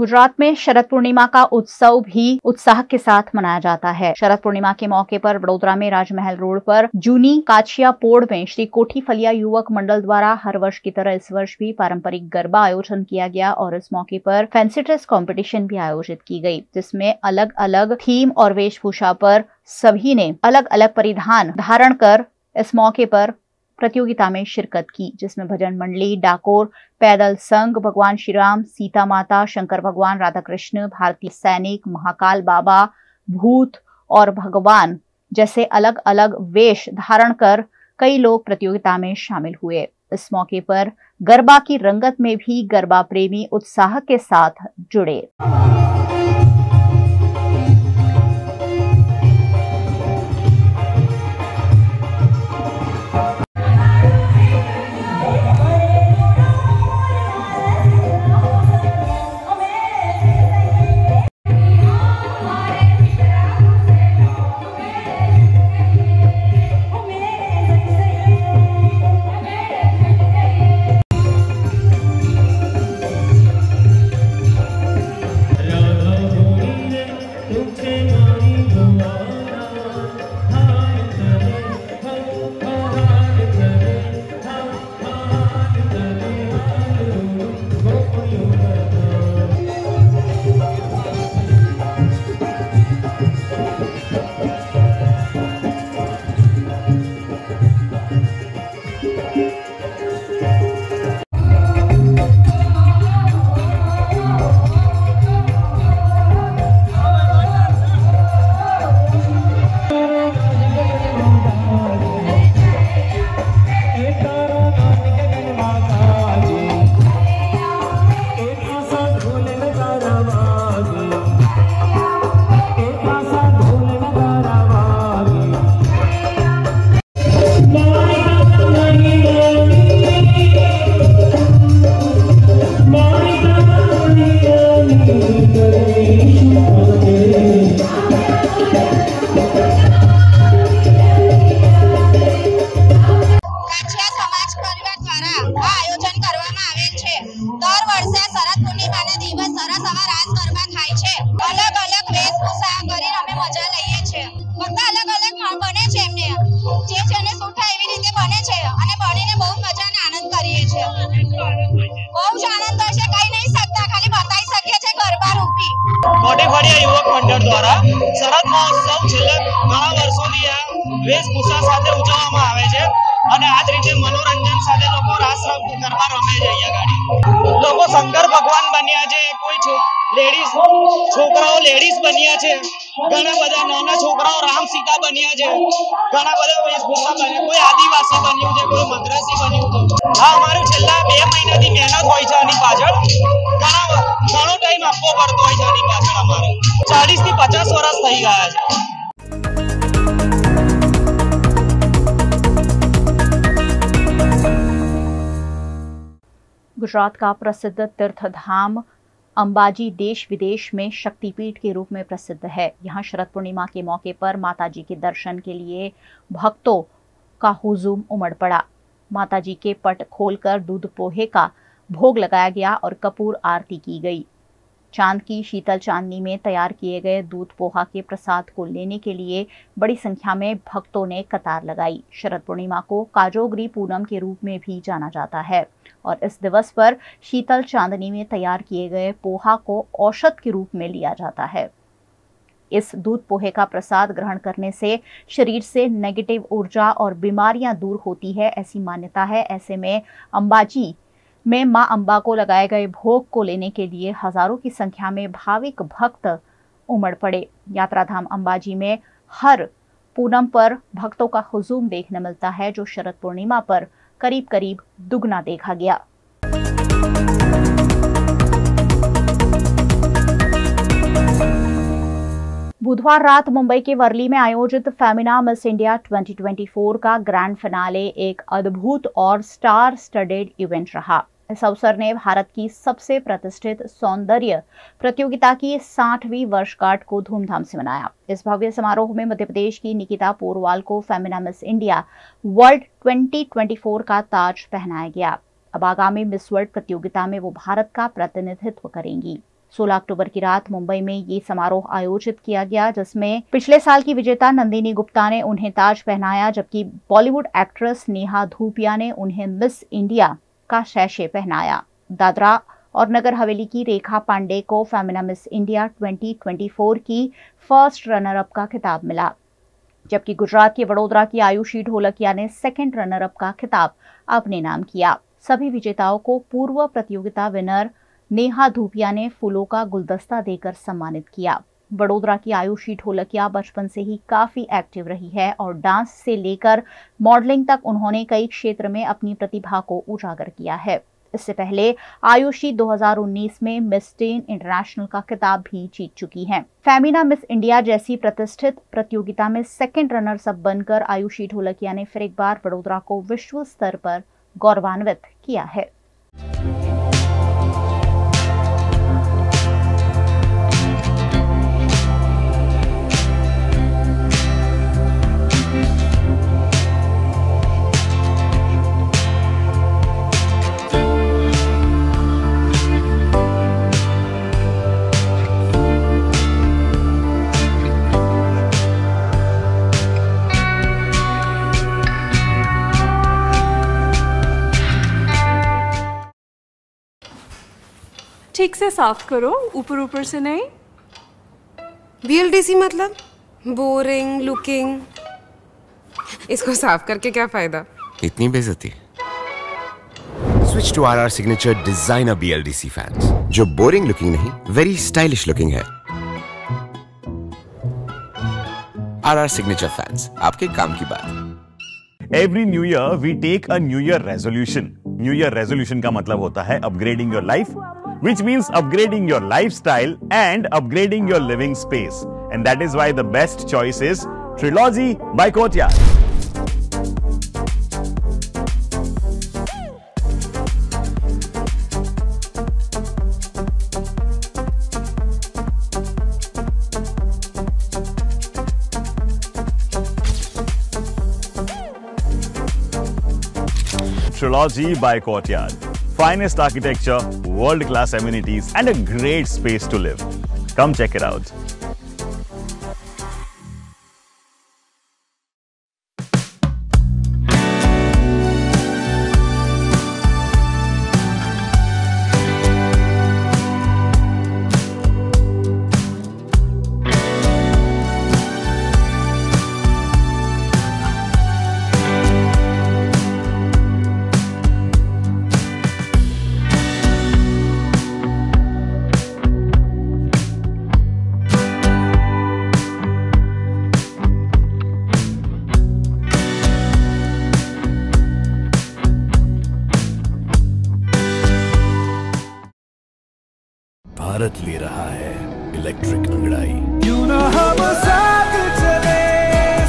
गुजरात में शरद पूर्णिमा का उत्सव भी उत्साह के साथ मनाया जाता है। शरद पूर्णिमा के मौके पर वडोदरा में राजमहल रोड पर जूनी काछिया पोड़ में श्री कोठी फलिया युवक मंडल द्वारा हर वर्ष की तरह इस वर्ष भी पारंपरिक गरबा आयोजन किया गया और इस मौके पर फैंसी ड्रेस कॉम्पिटिशन भी आयोजित की गई, जिसमें अलग अलग थीम और वेशभूषा पर सभी ने अलग अलग परिधान धारण कर इस मौके पर प्रतियोगिता में शिरकत की, जिसमें भजन मंडली, डाकोर, पैदल संघ, भगवान श्री राम सीता माता, शंकर भगवान राधा कृष्ण भारतीय सैनिक, महाकाल बाबा, भूत और भगवान जैसे अलग अलग वेश धारण कर कई लोग प्रतियोगिता में शामिल हुए। इस मौके पर गरबा की रंगत में भी गरबा प्रेमी उत्साह के साथ जुड़े। જે છે ને સુઠા એવી રીતે બને છે અને બનીને બહુ મજા અને આનંદ કરીએ છીએ. બહુ જ આનંદ હોય છે કઈ નહીં શકતા, ખાલી બતાવી શકીએ છીએ ગરબા રૂપી કોટેખવાડિયા યુવક મંડળ દ્વારા શરદ મહોત્સવ છેલ્લા ઘણા વર્ષોથી આ વેશભૂષા સાથે ઉજવવામાં આવે છે અને આ રીતે મનોરંજન સાથે લોકો રાસ ગરબા રમે ભગવાન બન્યા છે, કોઈ લેડીઝ છોકરાઓ લેડીઝ બન્યા છે, ઘણા બધા નાના છોકરાઓ રામ સીતા બન્યા છે, ઘણા બધા વેશભૂષા કોઈ આદિવાસી બન્યું છે, કોઈ મદ્રાસી બન્યું છે. હા અમારું છેલ્લા બે મહિનાથી મહેનત હોય છે આની પાછળ. ઘણા, ઘણો ટાઈમ આપવો પડતો હોય છે આની પાછળ અમારે. ચાલીસથી પચાસ વર્ષ થઈ ગયા છે. गुजरात का प्रसिद्ध तीर्थ धाम अंबाजी देश विदेश में शक्तिपीठ के रूप में प्रसिद्ध है। यहाँ शरद पूर्णिमा के मौके पर माता जी के दर्शन के लिए भक्तों का हुजूम उमड़ पड़ा। माता जी के पट खोलकर दूध पोहे का भोग लगाया गया और कपूर आरती की गई। चाँद की शीतल चांदनी में तैयार किए गए दूध पोहा के प्रसाद को लेने के लिए बड़ी संख्या में भक्तों ने कतार लगाई। शरद पूर्णिमा को काजोगरी पूनम के रूप में भी जाना जाता है और इस दिवस पर शीतल चांदनी में तैयार किए गए पोहा को औषध के रूप में लिया जाता है। इस दूध पोहे का प्रसाद ग्रहण करने से शरीर से नेगेटिव ऊर्जा और बीमारियाँ दूर होती है, ऐसी मान्यता है। ऐसे में अंबाजी में माँ अंबा को लगाए गए भोग को लेने के लिए हज़ारों की संख्या में भाविक भक्त उमड़ पड़े। यात्राधाम अंबाजी में हर पूनम पर भक्तों का हुजूम देखने मिलता है, जो शरद पूर्णिमा पर करीब करीब दुगना देखा गया। बुधवार रात मुंबई के वर्ली में आयोजित फेमिना मिस इंडिया 2024 का ग्रैंड फिनाले एक अद्भुत और स्टार स्टडेड इवेंट रहा। इस अवसर ने भारत की सबसे प्रतिष्ठित सौंदर्य प्रतियोगिता की साठवीं वर्षगांठ को धूमधाम से मनाया। इस भव्य समारोह में मध्य प्रदेश की निकिता पोरवाल को फेमिना मिस इंडिया वर्ल्ड 2024 का ताज पहनाया गया। अब आगामी मिस वर्ल्ड प्रतियोगिता में वो भारत का प्रतिनिधित्व करेंगी। 16 अक्टूबर की रात मुंबई में ये समारोह आयोजित किया गया, जिसमें पिछले साल की विजेता नंदिनी गुप्ता ने उन्हें ताज पहनाया, जबकि बॉलीवुड एक्ट्रेस नेहा धूपिया ने उन्हें मिस इंडिया का शैशे पहनाया। दादरा और नगर हवेली की रेखा पांडे को फेमिना मिस इंडिया 2024 की फ़र्स्ट रनर अप का खिताब मिला। जबकि गुजरात के वडोदरा की आयुषी ढोलकिया ने सेकंड रनर अप का खिताब अपने नाम किया। सभी विजेताओं को पूर्व प्रतियोगिता विनर नेहा धूपिया ने फूलों का गुलदस्ता देकर सम्मानित किया। वडोदरा की आयुषी ढोलकिया बचपन से ही काफ़ी एक्टिव रही है और डांस से लेकर मॉडलिंग तक उन्होंने कई क्षेत्र में अपनी प्रतिभा को उजागर किया है इससे पहले आयुषी 2019 में मिस टेन इंटरनेशनल का खिताब भी जीत चुकी हैं। फेमिना मिस इंडिया जैसी प्रतिष्ठित प्रतियोगिता में सेकंड रनर सब बनकर आयुषी ढोलकिया ने फिर एक बार बड़ोदरा को विश्व स्तर पर गौरवान्वित किया है ठीक से साफ़ करो ऊपर ऊपर से नहीं। बीएलडीसी मतलब? बोरिंग लुकिंग इसको साफ़ करके क्या फ़ायदा? इतनी बेजती switch to RR signature designer BLDC fans जो बोरिंग लुकिंग नहीं वेरी स्टाइलिश लुकिंग है। आरआर सिग्नेचर फैंस आपके काम की बात। Every new year we take a new year resolution. New year resolution का मतलब होता है upgrading your life, which means upgrading your lifestyle and upgrading your living space. And that is why the best choice is Trilogy by Courtyard. Trilogy by Courtyard. Finest architecture, world class amenities, and a great space to live. Come check it out. Bharat ले रहा है electric अंगड़ाई। क्यों ना हम साथ चले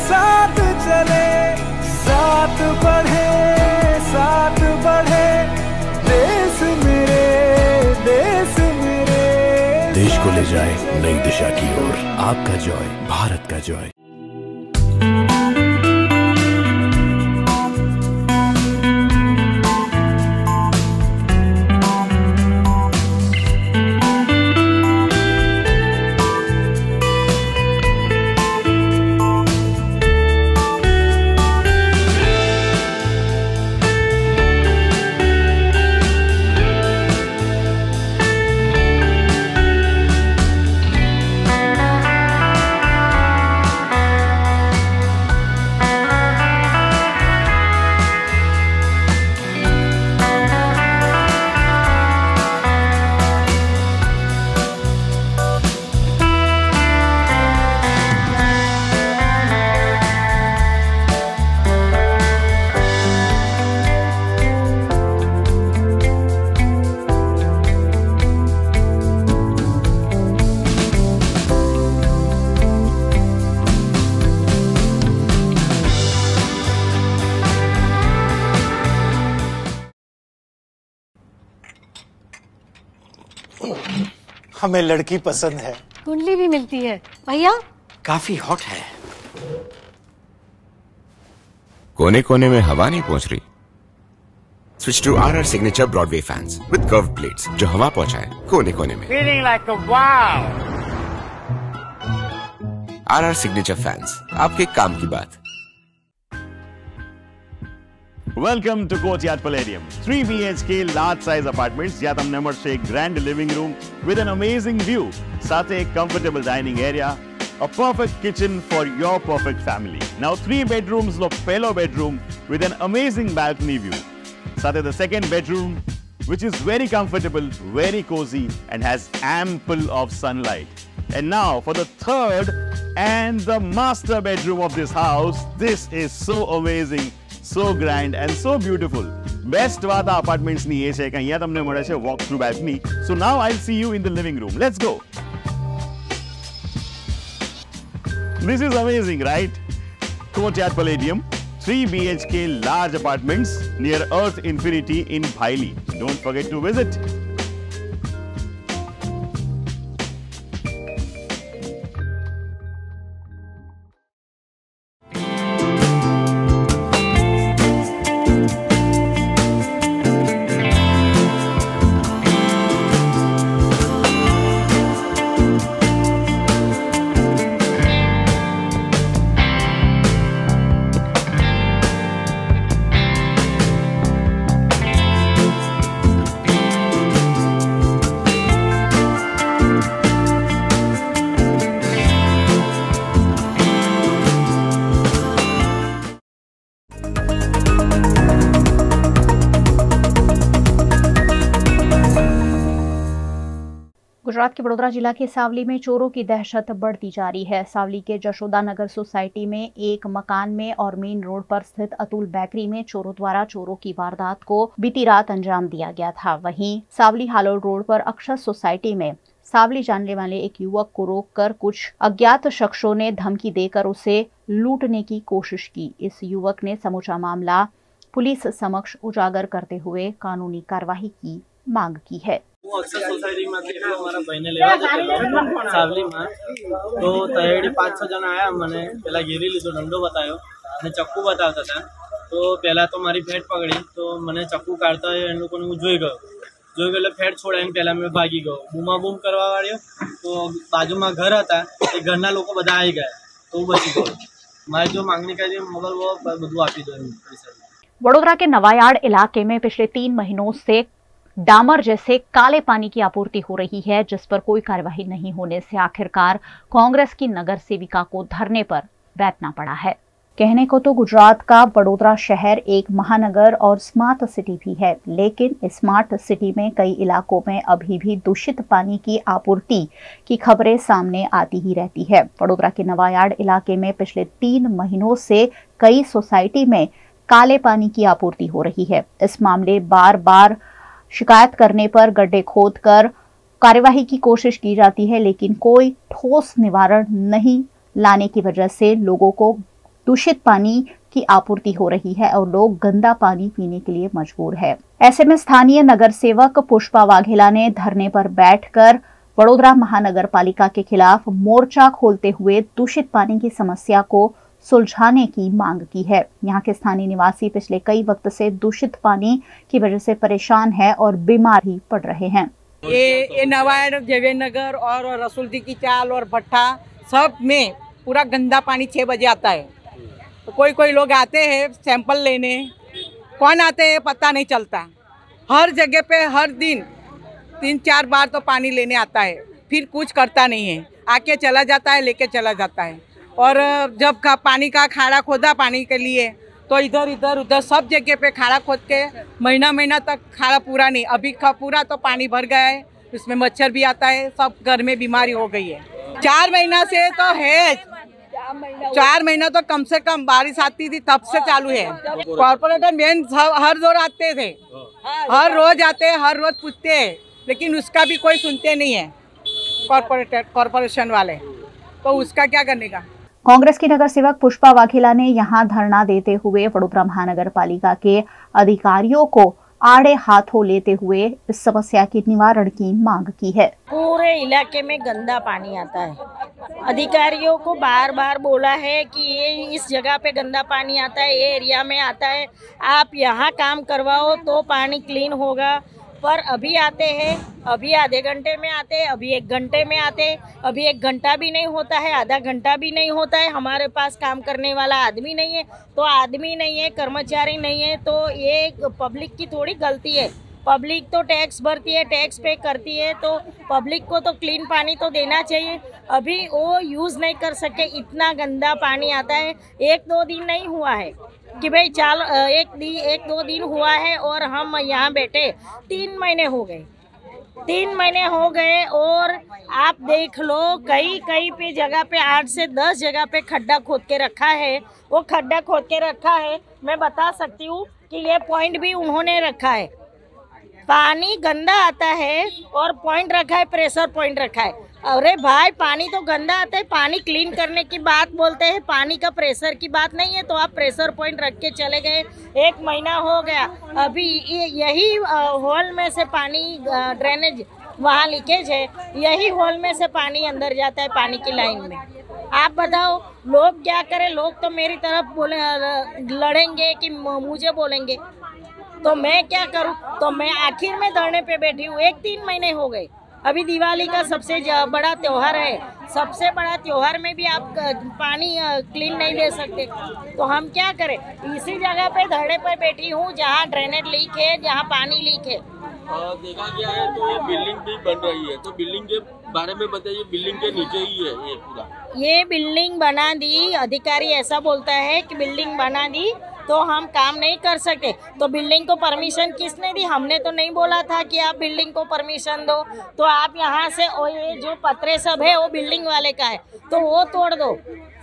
साथ चले साथ बढ़े साथ बढ़े देश मेरे देश मेरे। देश को ले जाए नई दिशा की ओर। आपका जॉय भारत का जॉय। हमें लड़की पसंद है। कुंडली भी मिलती है। भैया? काफ़ी हॉट है। कोने कोने में हवा नहीं पहुँच रही। Switch to R R signature Broadway fans with curve blades जो हवा पहुँचाए कोने कोने में आर आर सिग्नेचर फैंस आपके काम की बात। Welcome to કોચિયાદ Palladium. 3 BHK large size apartments જ્યાં તમને મળશે એક grand living room with an amazing view સાથે એક comfortable dining area a perfect kitchen for your perfect family. Now 3 bedrooms નો પહેલો bedroom with an amazing balcony view. સાથે the second bedroom which is very comfortable, very cozy and has ample of sunlight. And now for the third and the master bedroom of this house. This is so amazing. So grand and so beautiful best વાત આ અપાર્ટમેન્ટ્સની એ છે કે અહીંયા તમને મળે છે walk through balcony so now I see you in the living room let's go This is amazing, right? Courtyard Palladium, 3 BHK large apartments near Earth Infinity in Bhaili. Don't forget to visit. Vadodara जिला के सावली में चोरों की दहशत बढ़ती जा रही है। सावली के जशोदा नगर सोसाइटी में एक मकान में और मेन रोड पर स्थित अतुल बेकरी में चोरों द्वारा चोरों की वारदात को बीती रात अंजाम दिया गया था। वहीं सावली हालोड़ रोड पर अक्षर सोसाइटी में सावली जानने वाले एक युवक को रोककर कुछ अज्ञात शख्सों ने धमकी देकर उसे लूटने की कोशिश की। इस युवक ने समूचा मामला पुलिस समक्ष उजागर करते हुए कानूनी कार्यवाही की मांग की है। હું અક્ષર સોસાયટીમાંથી એટલે મારા ભાઈને લેવા જતો સાવલીમાં તો તહેડી પાંચ છ જણા આવ્યા મને પેલા ઘેરી લીધો દંડો બતાવ્યો અને ચક્કુ બતાવતા હતા તો પહેલાં તો મારી ફેટ પકડી તો મને ચક્કુ કાઢતા હોય એ લોકોને હું જોઈ ગયો જોઈ ગયો એટલે ફેટ છોડાઈને પહેલાં મેં ભાગી ગયો બૂમા બૂમ કરવા વાળ્યો તો બાજુમાં ઘર હતા એ ઘરના લોકો બધા આવી ગયા તો હું બચી ગયો મારી જો માંગણી કરી મગર બધું આપી દો એમ પૈસા वडोदरा के नवायाड़ इलाके में पिछले तीन महीनों से डामर जैसे काले पानी की आपूर्ति हो रही है, जिस पर कोई कार्यवाही नहीं होने से आखिरकार कांग्रेस की नगर सेविका को धरने पर बैठना पड़ा है। कहने को तो गुजरात का बड़ोदरा शहर एक महानगर और स्मार्ट सिटी भी है, लेकिन स्मार्ट सिटी में कई इलाकों में अभी भी दूषित पानी की आपूर्ति की खबरें सामने आती ही रहती है। बड़ोदरा के नवायाड़ इलाके में पिछले तीन महीनों से कई सोसाइटी में काले पानी की आपूर्ति हो रही है। इस मामले बार बार शिकायत करने पर गड्ढे खोद कर कार्यवाही की कोशिश की जाती है, लेकिन कोई ठोस निवारण नहीं लाने की वजह से लोगों को दूषित पानी की आपूर्ति हो रही है और लोग गंदा पानी पीने के लिए मजबूर है। ऐसे में स्थानीय नगर सेवक पुष्पा वाघेला ने धरने पर बैठकर वडोदरा महानगर पालिका के खिलाफ मोर्चा खोलते हुए दूषित पानी की समस्या को सुलझाने की मांग की है। यहाँ के स्थानीय निवासी पिछले कई वक्त से दूषित पानी की वजह से परेशान है और बीमार ही पड़ रहे हैं। ये ये नवाड़ जवेर नगर और रसुलदी की चाल और भट्टा सब में पूरा गंदा पानी छः बजे आता है। तो कोई कोई लोग आते हैं सैंपल लेने। कौन आते हैं पता नहीं चलता। हर जगह पे हर दिन तीन चार बार तो पानी लेने आता है। फिर कुछ करता नहीं है। आके चला जाता है, लेके चला जाता है। और जब का पानी का खाड़ा खोदा पानी के लिए तो इधर इधर, उधर सब जगह पे खाड़ा खोद के महीना महीना तक खाड़ा पूरा नहीं, अभी का पूरा तो पानी भर गया है उसमें मच्छर भी आता है, सब घर में बीमारी हो गई है। चार महीना से तो है, चार महीना तो कम से कम बारिश आती थी, तब से चालू है। कॉर्पोरेटर मेन हर रोज आते थे, हर रोज आते हैं हर रोज पूछते हैं, लेकिन उसका भी कोई सुनते नहीं है कॉर्पोरेटर कॉर्पोरेशन वाले। तो उसका क्या करने का? कांग्रेस की नगर सेवक पुष्पा वाघेला ने यहाँ धरना देते हुए वडोदरा महानगर पालिका के अधिकारियों को आड़े हाथों लेते हुए इस समस्या के निवारण की मांग की है। पूरे इलाके में गंदा पानी आता है। अधिकारियों को बार बार बोला है कि ये इस जगह पे गंदा पानी आता है, ये एरिया में आता है। आप यहाँ काम करवाओ तो पानी क्लीन होगा। पर अभी आते हैं, अभी आधे घंटे में आते हैं, अभी एक घंटे में आते हैं, अभी एक घंटा भी नहीं होता है, आधा घंटा भी नहीं होता है, हमारे पास काम करने वाला आदमी नहीं है तो आदमी नहीं है, कर्मचारी नहीं है तो ये पब्लिक की थोड़ी गलती है। पब्लिक तो टैक्स भरती है, टैक्स पे करती है तो पब्लिक को तो क्लीन पानी तो देना चाहिए। अभी वो यूज़ नहीं कर सके, इतना गंदा पानी आता है, एक दो दिन नहीं हुआ है। कि भाई चाल एक दी, एक दो दिन हुआ है और हम यहाँ बैठे। तीन महीने हो गए। तीन महीने हो गए और आप देख लो कई कई पे जगह पे आठ से दस जगह पे खड्डा खोद के रखा है। वो खड्डा खोद के रखा है। मैं बता सकती हूँ कि ये पॉइंट भी उन्होंने रखा है। पानी गंदा आता है और पॉइंट रखा है प्रेशर पॉइंट रखा है। अरे भाई, पानी तो गंदा आता है। पानी क्लीन करने की बात बोलते हैं, पानी का प्रेशर की बात नहीं है तो आप प्रेशर पॉइंट रख के चले गए। एक महीना हो गया। अभी यही हॉल में से पानी ड्रेनेज वहाँ लीकेज है। यही हॉल में से पानी अंदर जाता है, पानी की लाइन में। आप बताओ, लोग क्या करें? लोग तो मेरी तरफ़ बोले लड़ेंगे कि मुझे बोलेंगे। तो मैं क्या करूँ? तो मैं आखिर में धरने पे बैठी हूँ। एक तीन महीने हो गए। अभी दिवाली का सबसे बड़ा त्योहार है। सबसे बड़ा त्योहार में भी आप पानी क्लीन नहीं दे सकते। तो हम क्या करें? इसी जगह पे धड़े पर बैठी हूँ जहाँ ड्रेनेज लीक है जहाँ पानी लीक है। देखा गया है तो ये बिल्डिंग भी बन रही है। तो बिल्डिंग के बारे में बताइए बिल्डिंग के नीचे ही है ये पूरा। ये बिल्डिंग बना दी अधिकारी ऐसा बोलता है कि बिल्डिंग बना दी तो हम काम नहीं कर सके। तो बिल्डिंग को परमिशन किसने दी? हमने तो नहीं बोला था कि आप बिल्डिंग को परमिशन दो। तो आप यहाँ से ओ ये जो पत्रे सब है वो बिल्डिंग वाले का है। तो वो तोड़ दो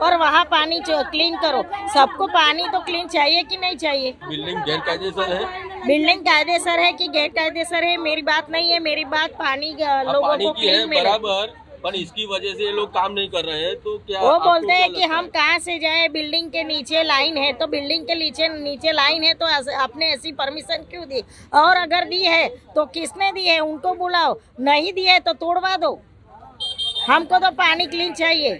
और वहाँ पानी क्लीन करो। सबको पानी तो क्लीन चाहिए कि नहीं चाहिए? बिल्डिंग गैर कायदेसर है? बिल्डिंग कायदेसर है कि गैर कायदेसर है? मेरी बात नहीं है। मेरी बात पानी लोगों को क्लीन बराबर। पर इसकी वजह से ये लोग काम नहीं कर रहे हैं तो क्या वो बोलते हैं कि हम कहाँ से जाए? बिल्डिंग के नीचे लाइन है तो बिल्डिंग के नीचे नीचे लाइन है तो आपने ऐसी परमिशन क्यों दी? और अगर दी है तो किसने दी है? उनको बुलाओ नहीं दी है तो तोड़वा दो। हमको तो पानी क्लीन चाहिए।